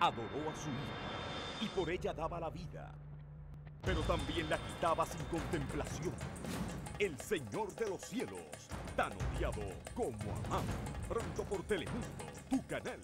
adoró a su hija y por ella daba la vida, pero también la quitaba sin contemplación. El Señor de los cielos, tan odiado como amado. Pronto por Telemundo, tu canal